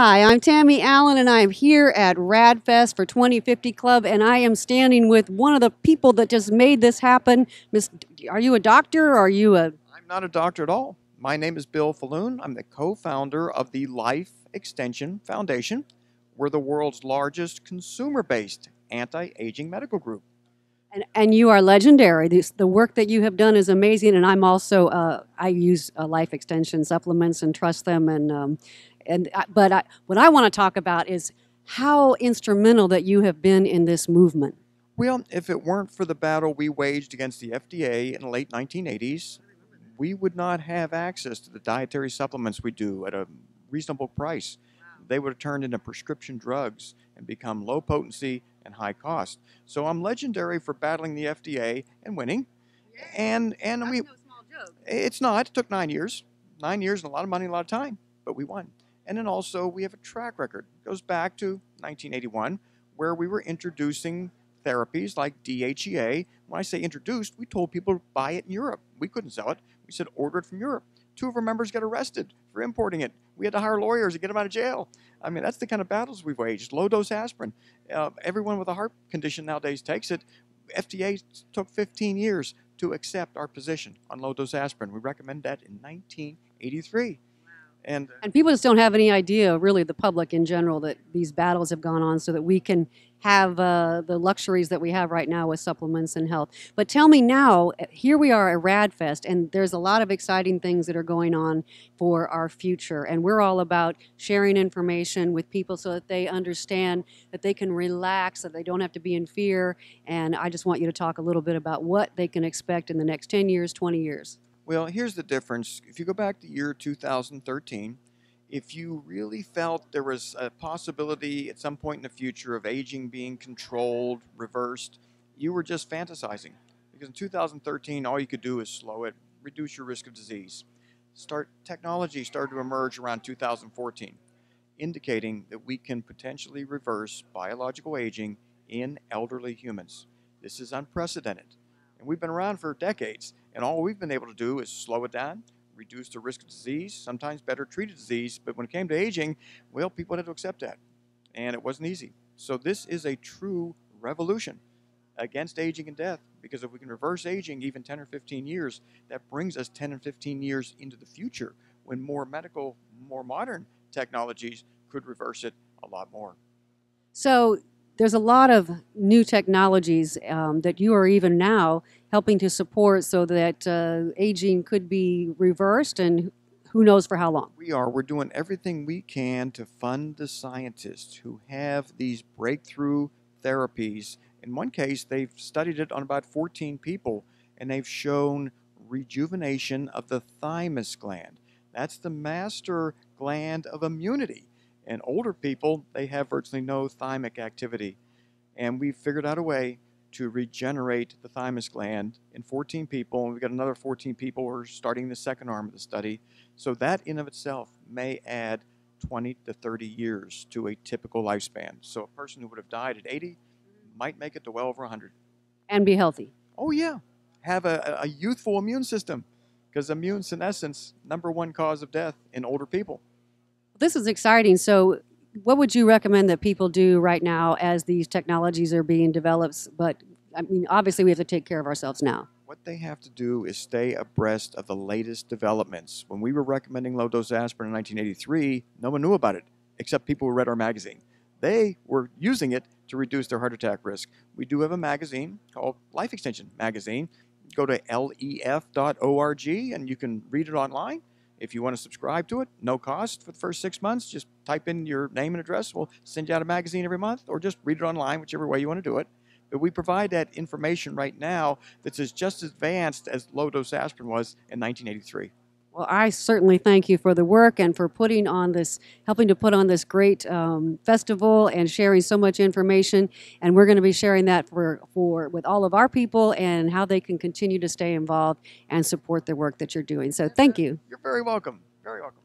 Hi, I'm Tammy Allen, and I am here at RAADfest for 2050 Club, and I am standing with one of the people that just made this happen. Miss, are you a doctor? Or are you a? I'm not a doctor at all. My name is Bill Faloon. I'm the co-founder of the Life Extension Foundation. We're the world's largest consumer-based anti-aging medical group. And, and you are legendary. This, the work that you have done is amazing, and I'm also uh, I use uh, life extension supplements and trust them, and um, and but I, what I want to talk about is how instrumental that you have been in this movement. Well, if it weren't for the battle we waged against the FDA in the late 1980s, we would not have access to the dietary supplements we do at a reasonable price. They would have turned into prescription drugs and become low potency and high cost. So I'm legendary for battling the FDA and winning. And and we it's not. It took nine years. Nine years and a lot of money, a lot of time, but we won. And then also we have a track record. It goes back to 1981, where we were introducing therapies like DHEA. When I say introduced, we told people to buy it in Europe. We couldn't sell it. We said order it from Europe. Two of our members got arrested for importing it. We had to hire lawyers to get them out of jail. I mean, that's the kind of battles we've waged. Low dose aspirin. Uh, everyone with a heart condition nowadays takes it. FDA took 15 years to accept our position on low dose aspirin. We recommend that in 1983. And, And people just don't have any idea, really, the public in general, that these battles have gone on so that we can have uh, the luxuries that we have right now with supplements and health. But tell me now, here we are at RAADfest, and there's a lot of exciting things that are going on for our future. And we're all about sharing information with people so that they understand that they can relax, that they don't have to be in fear. And I just want you to talk a little bit about what they can expect in the next 10 years, 20 years. Well, here's the difference. If you go back to year 2013, if you really felt there was a possibility at some point in the future of aging being controlled, reversed, you were just fantasizing. Because in 2013, all you could do is slow it, reduce your risk of disease. Start technology started to emerge around 2014, indicating that we can potentially reverse biological aging in elderly humans. This is unprecedented. And we've been around for decades, and all we've been able to do is slow it down, reduce the risk of disease, sometimes better treated disease. But when it came to aging, well, people had to accept that. And it wasn't easy. So this is a true revolution against aging and death because if we can reverse aging even 10 or 15 years, that brings us 10 and 15 years into the future when more medical, more modern technologies could reverse it a lot more. So there's a lot of new technologies um, that you are even now helping to support so that uh, aging could be reversed and who knows for how long. We are. We're doing everything we can to fund the scientists who have these breakthrough therapies. In one case, they've studied it on about 14 people and they've shown rejuvenation of the thymus gland. That's the master gland of immunity. And older people, they have virtually no thymic activity. And we've figured out a way to regenerate the thymus gland in 14 people. And we've got another 14 people who are starting the second arm of the study. So that in of itself may add 20 to 30 years to a typical lifespan. So a person who would have died at 80 mm-hmm. might make it to well over 100. And be healthy. Oh, yeah. Have a, a youthful immune system because immune senescence, number one cause of death in older people. This is exciting. So, what would you recommend that people do right now as these technologies are being developed? But I mean, obviously, we have to take care of ourselves now. What they have to do is stay abreast of the latest developments. When we were recommending low dose aspirin in 1983, no one knew about it except people who read our magazine. They were using it to reduce their heart attack risk. We do have a magazine called Life Extension Magazine. Go to lef.org and you can read it online. If you want to subscribe to it, no cost for the first six months. Just type in your name and address. We'll send you out a magazine every month, or just read it online, whichever way you want to do it. But we provide that information right now that's as just as advanced as low dose aspirin was in 1983. Well, I certainly thank you for the work and for putting on this, helping to put on this great um, festival and sharing so much information. And we're going to be sharing that for, for with all of our people and how they can continue to stay involved and support the work that you're doing. So, thank you. You're very welcome. Very welcome.